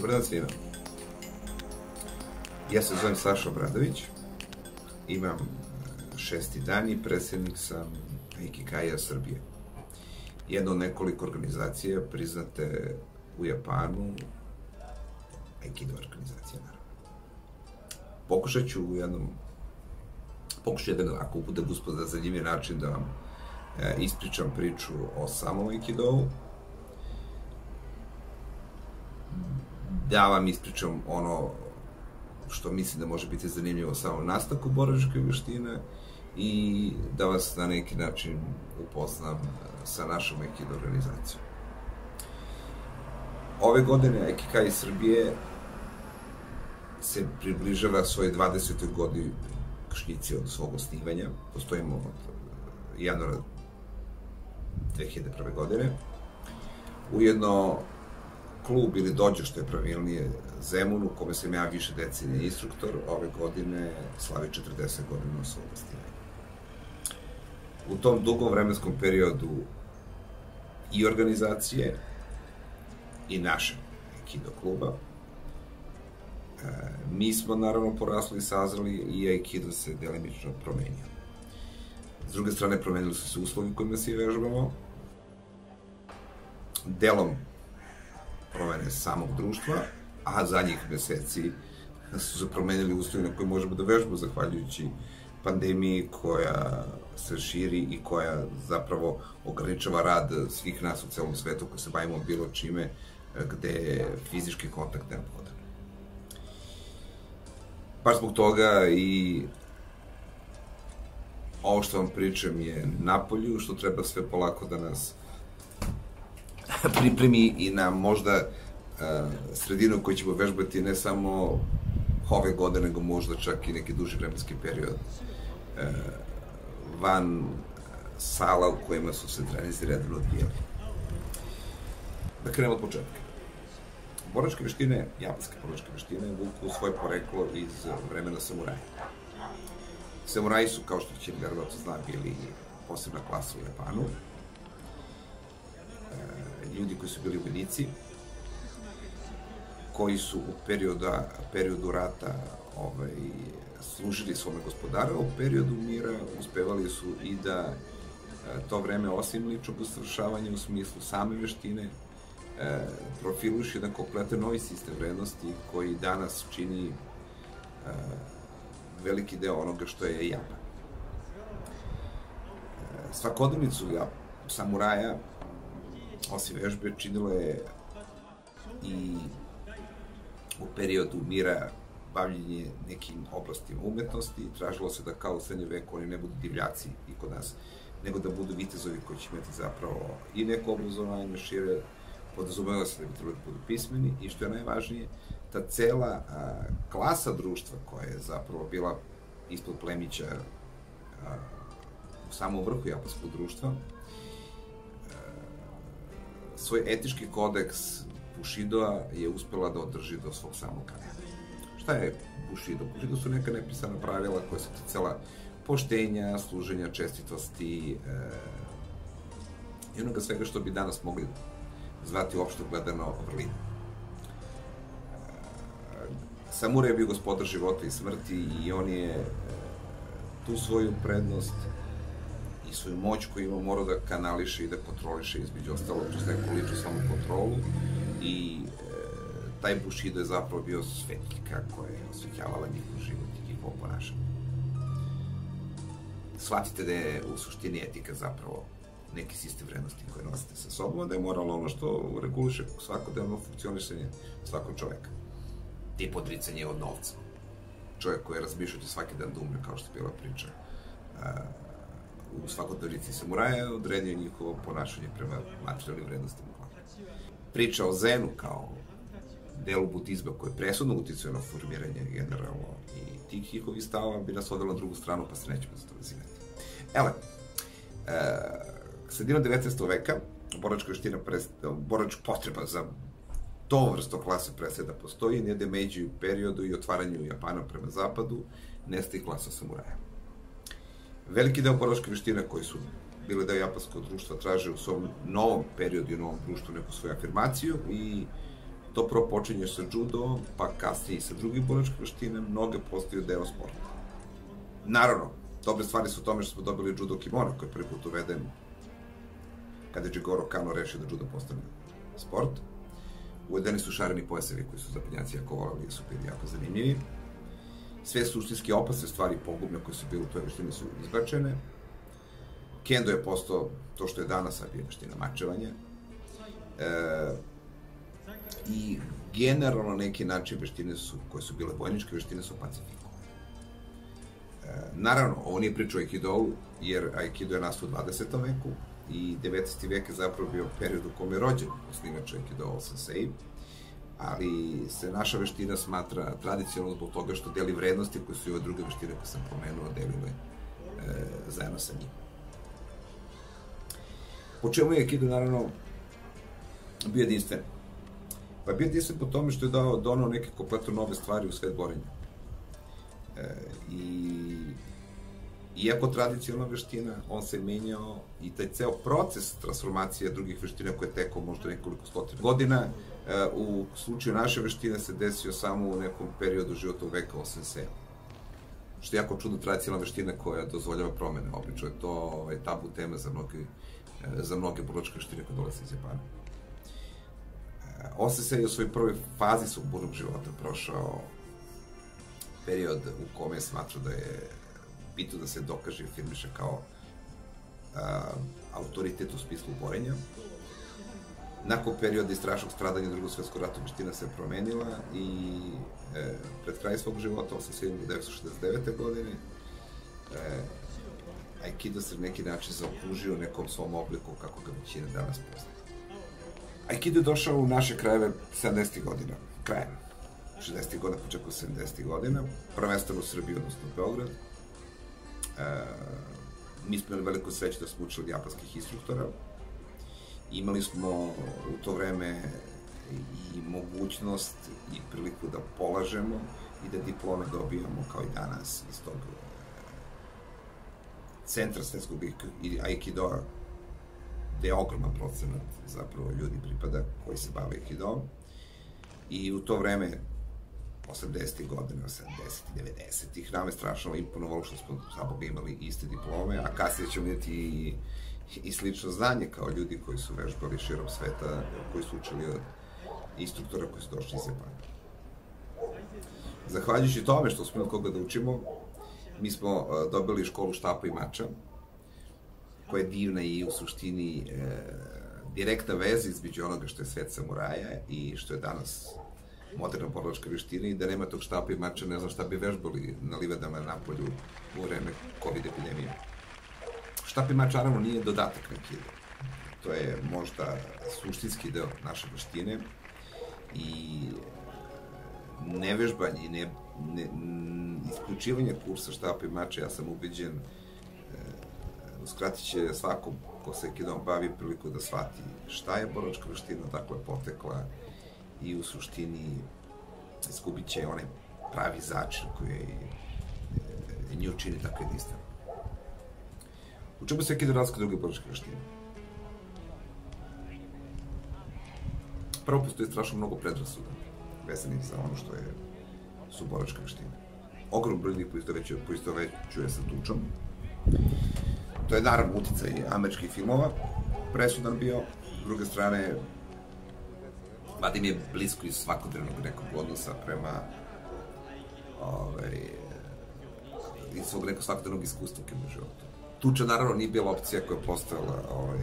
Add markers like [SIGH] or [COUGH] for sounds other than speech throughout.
Dobar dan svima. Ja se zovem Saša Obradović, imam šesti dan i predsjednik sam Aikikaja Srbije. Jedna od nekoliko organizacija priznate u Japanu, Aikido organizacija naravno. Pokušat ću u jednom, pokušat jedan ako bude uspod da zanimljiv način da vam e, ispričam priču o samom Aikidovu, da vam ispričam ono što mislim da može biti zanimljivo samo nastavku boračke veštine i da vas na neki način upoznam sa našom Aikido organizacijom. Ove godine Aikika iz Srbije se približava svoje 20. godini kšnjici od svog osnivanja. Postojimo od januara 2001. godine. Ujedno klub ili dođe što je pravilnije Zemun, u kome sam ja više decenije instruktor, ove godine slavi 40 godina svog osnivanja. U tom dugom vremenskom periodu i organizacije i našeg Aikido kluba, e, mi smo naravno porasli i sazrali i Aikido se delimično promenio. S druge strane, promenili su se uslovi kojima se vežbamo, delom promene samog društva, a zadnjih meseci su se promenili uslovi na koje možemo da vežbamo zahvaljujući pandemiji koja se širi i koja zapravo ograničava rad svih nas u celom svetu koji se bavimo bilo čime gde fizički kontakt neophodan. Baš zbog toga i ovo što vam pričam je napolju, što treba sve polako da nas [LAUGHS] pripremi i na možda uh, sredinu koju ćemo vežbati ne samo ove godine, nego možda čak i neki duži vremenski period uh, van sala u kojima su se trenizi redno odvijali. Da krenemo od početka. Boračke veštine, japanske boračke veštine, vuku svoje poreklo iz vremena samuraja. Samuraji su, kao što će verovatno zna, bili posebna klasa u Japanu. E, ljudi koji su bili vojnici, koji su u perioda, periodu rata ovaj, služili svome gospodara, u periodu mira uspevali su i da to vreme osim ličnog usavršavanja u smislu same veštine, e, profiluš jedan kompletan novi sistem vrednosti koji danas čini e, veliki deo onoga što je Japan. E, svakodnevnicu ja, samuraja, osim vežbe, činilo je i u periodu mira bavljenje nekim oblastima umetnosti, tražilo se da kao u srednjem veku oni ne budu divljaci i kod nas, nego da budu vitezovi koji će imati zapravo i neko obrazovanje šire, podrazumeva se da bi trebali da budu pismeni i što je najvažnije, ta cela a, klasa društva koja je zapravo bila ispod plemića a, u samom vrhu japanskog društva, svoj etički kodeks Bushidoa je uspela da održi do svog samog kraja. Šta je Bushido? Bushido su neka nepisana pravila koja su ticala poštenja, služenja, čestitosti e, i onoga svega što bi danas mogli zvati uopšte gledano vrlina. Samura je bio gospodar života i smrti i on je e, tu svoju prednost i svoju moć koju ima morao da kanališe i da kontroliše između ostalog kroz neku ličnu samokontrolu i e, taj Bushido je zapravo bio svetljika koja je osvetljavala njihov život i njihovo ponašanje. Shvatite da je u suštini etika zapravo neki sistem vrednosti koje nosite sa sobom, da je moral ono što reguliše svakodnevno funkcionisanje svakog čoveka. Tip odricanje od novca. Čovjek koji je razmišljao svaki dan da umre, kao što je bila priča u svakodnevnici samuraja, odredio njihovo ponašanje prema materijalnim vrednostima. Priča o Zenu kao delu budizma koji je presudno uticao na formiranje generalno i tih njihovih stava bi nas odala na drugu stranu, pa se nećemo za to vezivati. Ele, e, sredina 19. veka, boračka veština, boračka potreba za to vrsto klase preseda postoji, njede među periodu i otvaranju Japana prema zapadu, nestaje klasa samuraja. Veliki deo borilačke veštine koji su bile deo japanskog društva traže u svom novom periodu i novom društvu neku svoju afirmaciju i to prvo počinje sa judo, pa kasnije i sa drugim borilačke veštine, mnoge postaju deo sporta. Naravno, dobre stvari su u tome što smo dobili judo kimono koji je prvi put uveden kada je Jigoro Kano rešio da judo postane sport. Uvedeni su šareni pojasevi koji su zapadnjaci jako volali i su bili jako zanimljivi. Sve suštinski opasne stvari pogubne koje su bile u toj veštini su izbačene. Kendo je postao to što je danas, a je veština mačevanja. E, I generalno neki način veštine su, koje su bile vojničke veštine su pacifikovane. E, naravno, ovo nije priča o Aikidovu, jer Aikido je nastao u 20. veku, i 19. vek je zapravo bio period u kome je rođen osnivač Aikido Sensei, ali se naša veština smatra tradicionalno zbog toga što deli vrednosti koje su i ove druge veštine koje sam pomenuo delile e, zajedno sa njim. Po čemu je Aikido naravno bio jedinstven? Pa bio jedinstven po tome što je dao, donao neke kompletno nove stvari u svet borenja. E, I iako tradicionalna veština, on se menjao i taj ceo proces transformacije drugih veština koje je tekao možda nekoliko stotina godina, u slučaju naše veštine se desio samo u nekom periodu života u veka 87. Što je jako čudno tradicionalna veština koja dozvoljava promene. Obično je to ovaj, tabu tema za mnoge, e, za mnoge boročke veštine koje dolaze iz Japana. E, on se se u svojoj prvoj fazi svog burnog života prošao period u kome je smatrao da je bitno da se dokaže i firmiše kao a, autoritet u smislu borenja. Nakon perioda i strašnog stradanja drugog svetskog rata veština se promenila i e, pred kraj svog života, 1969. godine, e, Aikido se neki način zaokružio nekom svom obliku kako ga većina danas pozna. Aikido je došao u naše krajeve 70. godina, krajem 60. godina, početku 70. godina, prvenstveno u Srbiji, odnosno u Beograd, E, mi smo imali veliku sreću da smo učili japanskih instruktora. Imali smo u to vreme i mogućnost i priliku da polažemo i da diplome dobijamo kao i danas iz tog e, centra svetskog Aikidoa gde je ogroman procenat zapravo ljudi pripada koji se bave Aikidom. I u to vreme 80. godina, 70. 90. Nam je strašno imponovalo što smo za Boga imali iste diplome, a kasnije ćemo imati i, i slično znanje kao ljudi koji su vežbali širom sveta, koji su učili od instruktora koji su došli iz Japana. Zahvaljujući tome što smo od koga da učimo, mi smo uh, dobili školu štapa i mača, koja je divna i u suštini e, direktna veza između onoga što je svet samuraja i što je danas moderna borilačka veština i da nema tog štapa i mača, ne znam šta bi vežbali na livadama na polju u vreme COVID epidemije. Štap i mač, naravno, nije dodatak neki. To je možda suštinski deo naše veštine i nevežbanje i ne, ne, isključivanje kursa štapa i mača, ja sam ubeđen, e, uskratit će svakom ko se kidom bavi priliku da shvati šta je boročka veština, dakle potekla, i u suštini izgubit će onaj pravi začin koji je e, nju čini tako jedinstven. U čemu se kida razlika druge boričke veštine? Prvo postoji strašno mnogo predrasuda vezanih za ono što je su boričke veštine. Ogrom broj njih poistovećuje sa tučom. To je naravno uticaj američkih filmova, presudan bio. S druge strane, Vadim je blisko iz svakodnevnog nekog odnosa prema ovaj, iz svog nekog svakodnevnog iskustva u životu. Tuča naravno nije bila opcija koja je postojala ovaj,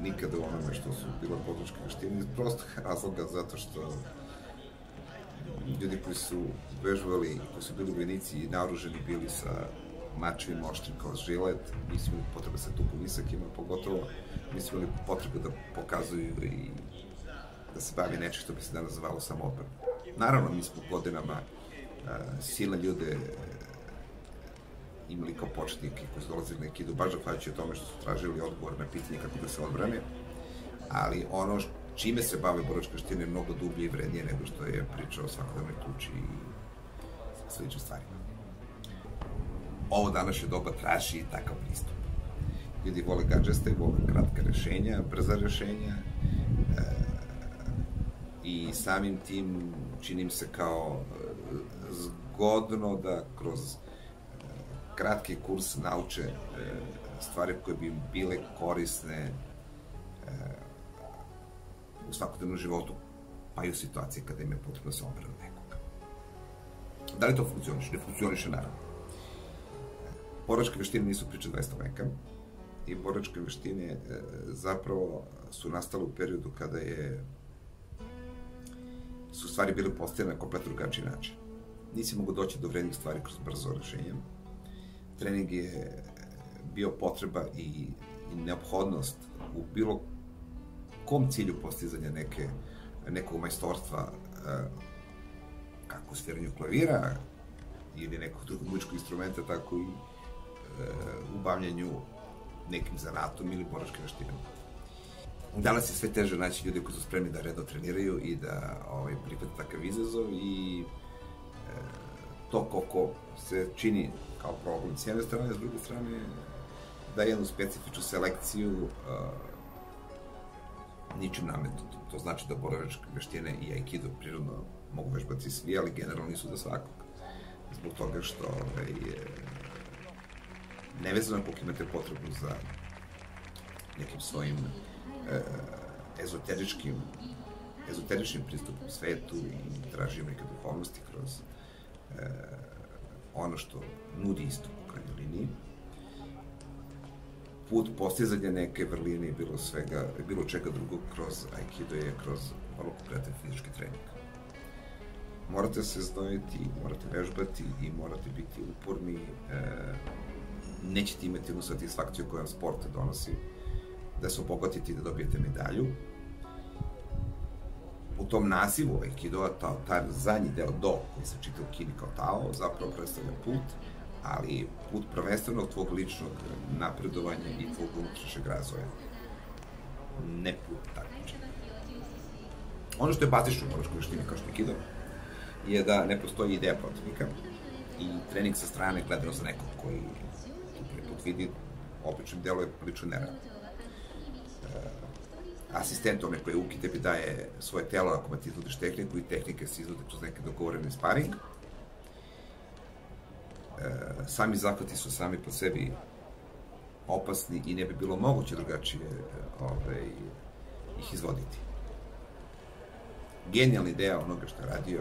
nikada u onome što su bila područke veštine iz prostog razloga zato što ljudi koji su vežbali, koji su bili vojnici i naoruženi bili sa mačevim oštrim kao žilet, nisu imali potrebe sa tuku visakima, pogotovo nisu imali potrebu da pokazuju i da se bavi nečeg što bi se danas zvalo samoodbrana. Naravno, mi smo godinama uh, silne ljude imali kao početnike koji su dolazili neki do baš zahvaljujući o tome što su tražili odgovor na pitanje kako da se odbrane, ali ono čime se bave boročke štine je mnogo dublje i vrednije nego što je priča o svakodnevnoj tuči i sličnim stvarima. ovo današnje doba traži takav pristup. Ljudi vole gađaste, vole kratka rešenja, brza rešenja e, i samim tim činim se kao e, zgodno da kroz kratki kurs nauče e, stvari koje bi bile korisne e, u svakodnevnom životu, pa i u situaciji kada im je potrebno da se obrane nekoga. Da li to funkcioniše? Ne funkcioniše naravno. Boračke veštine nisu priče 200 veka i boračke veštine e, zapravo su nastale u periodu kada je su stvari bile postavljene na kompletno drugačiji način. Nisi mogu doći do vrednih stvari kroz brzo rešenje. Trening je bio potreba i, i neophodnost u bilo kom cilju postizanja neke, nekog majstorstva e, kako sviranju klavira ili nekog drugog muzičkog instrumenta, tako i e, u bavljanju nekim zanatom ili boračkim veštinama. Danas je sve teže naći ljudi koji su spremni da redno treniraju i da ovaj, prihvata takav izazov i e, to koliko se čini kao problem s jedne strane, s druge strane da jednu specifičnu selekciju uh, ničim nametnuto. To znači da boravičke veštine i aikido prirodno mogu vežbati svi, ali generalno nisu za svakog. Zbog toga što ovaj, nevezano koliko imate potrebu za nekim svojim e, ezoteričkim ezoteričnim pristupom svetu i tražim neke duhovnosti kroz e, ono što nudi istok u krajnjoj liniji put postizanja neke vrline i bilo svega, bilo čega drugog kroz Aikido je kroz vrlo konkretan fizički trening. Morate se znojiti, morate vežbati i morate biti uporni. E, nećete imati jednu satisfakciju koju vam sport donosi, da se obogatite i da dobijete medalju. U tom nazivu Aikido, ta, ta zadnji deo do, koji se čita u Kini kao Tao, zapravo predstavlja put, ali put prvenstveno tvog ličnog napredovanja i tvog unutrašnjeg razvoja. Ne put takmičenja. Ono što je bazično u moraškoj veštini kao što je kido, je da ne postoji ideja protivnika i trening sa strane gledano za nekog koji tu prvi put vidi, obično delo je prilično nerad. Asistent onaj koji uki tebi daje svoje telo ako ti izvodiš tehniku i tehnike se izvode kroz neke dogovorene sparing, E, sami zahvati su sami po sebi opasni i ne bi bilo moguće drugačije e, ovaj, ih izvoditi. Genijalna ideja onoga što je radio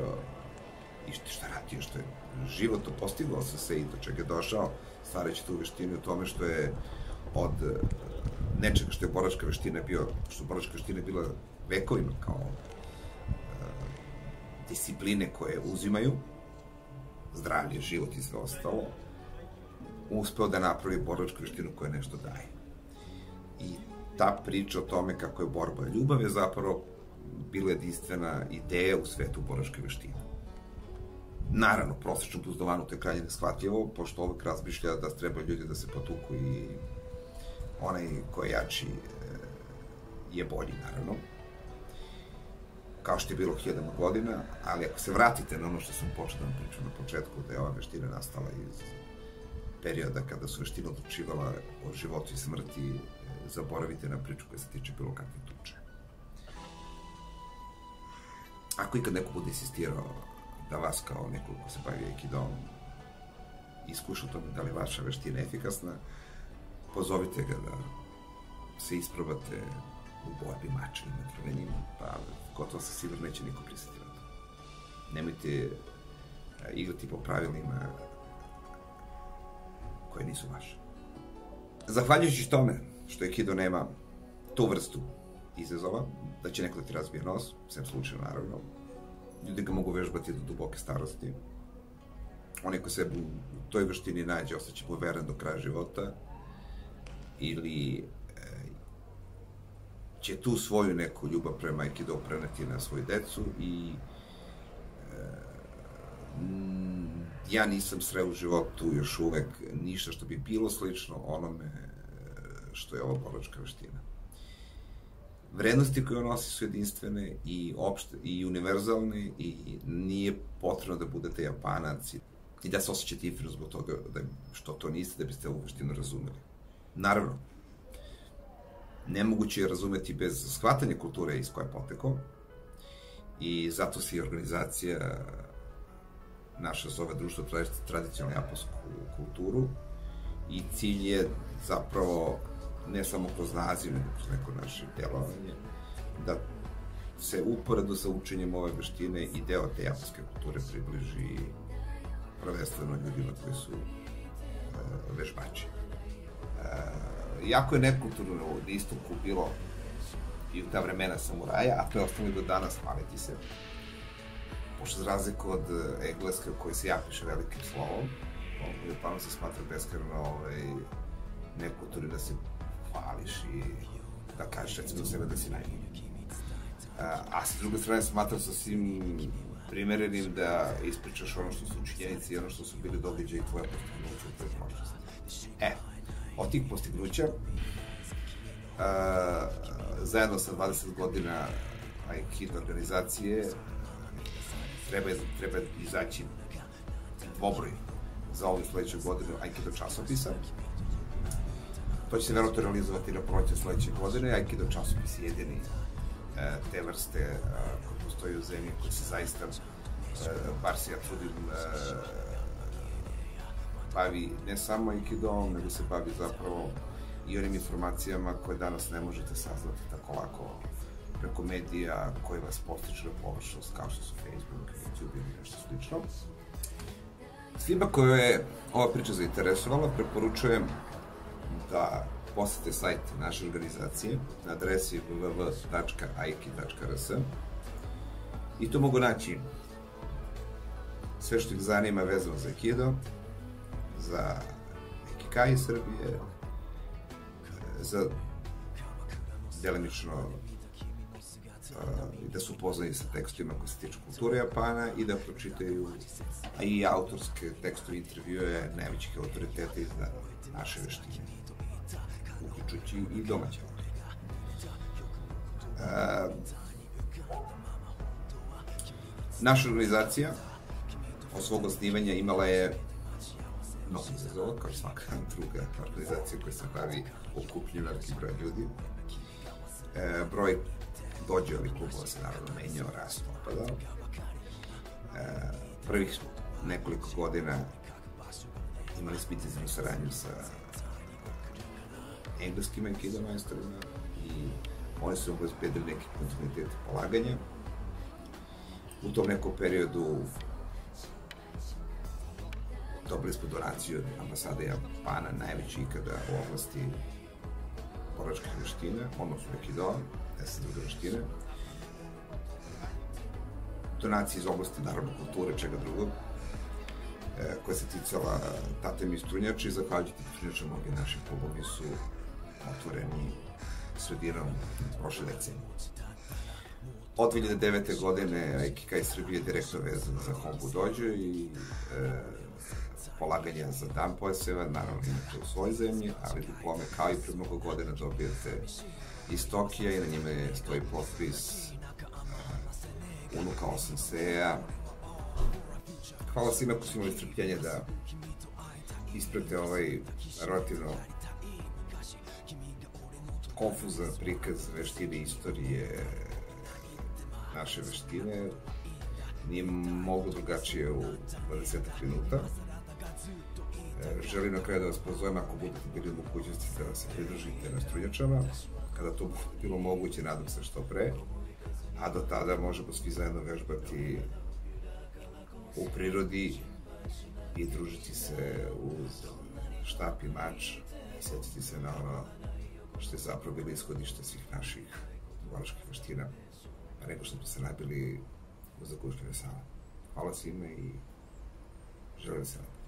i što, je radio, što je životno postigao sa se i do čega je došao, stvarajući tu veštinu u tome što je od nečega što je boračka veština bio, što boračka veština bila vekovima kao uh, discipline koje uzimaju, zdravlje, život i sve ostalo, uspeo da napravi borovačku veštinu koja nešto daje. I ta priča o tome kako je borba ljubav je zapravo bila jedinstvena ideja u svetu borovačke veštine. Naravno, prosečnom puzdovanu to je krajnje neshvatljivo, pošto uvek razmišlja da treba ljudi da se potuku i onaj ko je jači e, je bolji, naravno kao što je bilo hiljadama godina, ali ako se vratite na ono što sam počeo da vam pričam na početku, da je ova veština nastala iz perioda kada su veština odlučivala o životu i smrti, e, zaboravite na priču koja se tiče bilo kakve tuče. Ako ikad neko bude insistirao da vas kao neko ko se bavi Aikidom iskuša tome da li vaša veština efikasna, pozovite ga da se isprobate u borbi mačevima, trvenjima, pa gotovo sa sigurno neće niko pristati na to. Nemojte e, igrati po pravilima koje nisu vaše. Zahvaljujući tome što je Kido nema tu vrstu izazova, da će neko da ti razbije nos, sem slučajno naravno, ljudi ga mogu vežbati do duboke starosti. Onaj ko se u toj veštini nađe, ostaće poveren do kraja života, ili će tu svoju neku ljubav prema Aikido preneti na svoju decu i e, ja nisam sreo u životu još uvek ništa što bi bilo slično onome e, što je ova boročka veština. Vrednosti koje on nosi su jedinstvene i opšte i univerzalne i nije potrebno da budete japanac i da se osjećate inferiorno zbog toga da, što to niste, da biste ovu veštinu razumeli. Naravno, nemoguće je razumeti bez shvatanja kulture iz koje potekao. I zato se i organizacija naša zove društvo tradicionalnu japansku kulturu. I cilj je zapravo ne samo kroz naziv, nego kroz neko naše delovanje, da se uporedo sa učenjem ove veštine i deo te japanske kulture približi prvenstveno ljudima koji su uh, vežbači. Jako je nekulturno na istoku bilo i u ta vremena samuraja, a to je ostalo do danas paliti se. Pošto za razliku od engleske u kojoj se ja velikim slovom, u Japanu se smatra beskreno ovaj, nekulturno da se hvališ i da kažeš recimo sebe da si najbolji. A, a sa druge strane smatram sa svim primerenim da ispričaš ono što su činjenici i ono što su bili događaji tvoje postignuća u tvojoj prošlosti. E, od tih postignuća, uh, zajedno sa 20 godina Aikido organizacije, treba, treba izaći dvobroj za ovu sledeću godinu Aikido časopisa. To će se verovatno realizovati na proleće sledeće godine. Aikido časopis je jedini e, te vrste e, koji postoji u zemlji koji se zaista, e, bar se ja trudim, bavi ne samo Aikidom, nego se bavi zapravo i onim informacijama koje danas ne možete saznati tako lako preko medija koji vas postiču na površnost kao što su Facebook, YouTube ili nešto slično. Svima koje je ova priča zainteresovala, preporučujem da posete sajt naše organizacije na adresi www.aiki.rs i tu mogu naći sve što ih zanima vezano za Aikido, za Aikikai Srbije, za delimično i da su upoznani sa tekstovima koji se tiču kulture Japana i da pročitaju a i autorske tekstove intervjue najvećih autoriteta iz naše veštine, uključujući i domaće. Uh, naša organizacija od svog osnivanja imala je mnogo izazova, kao svaka druga organizacija koja se bavi okupljenjem veliki broj ljudi. E, broj dođe ovih klubova se naravno menjao, rastao, opadao. E, prvih nekoliko godina imali smo intenzivnu saradnju sa engleskim aikido majstorima i oni su obezbedili neki kontinuitet polaganja. U tom nekom periodu dobili smo donaciju od ambasade Japana, najveći ikada u oblasti boračkih veština, odnosno deset druge veštine. Donacije iz oblasti, naravno, kulture, čega drugog, e, koja se ticala tatem i strunjača i zahvaljujući strunjača mnogi naši klubovi su otvoreni sredinom prošle decenije. Od 2009. godine iz Srbije direktno vezan za Hombu Dođe i e, polaganja za dan pojaseva, naravno imate u svojoj zemlji, ali diplome kao i pre mnogo godina dobijate iz Tokija i na njime stoji potpis uh, unuka Osenseja. Hvala svima koji su imali strpljenje da isprate ovaj relativno konfuzan prikaz veštine istorije naše veštine. Nije mogu drugačije u 20 minuta. E, želim na kraju da vas pozovem ako budete bili u mogućnosti da se pridružite na strunjačama kada to bilo moguće, nadam se što pre, a do tada možemo svi zajedno vežbati u prirodi i družiti se uz štap i mač, sjetiti se na ono što je zapravo bilo ishodište svih naših balaških veština, a nego što smo se nabili u zagušljene sale. Hvala svima i želim se nadam.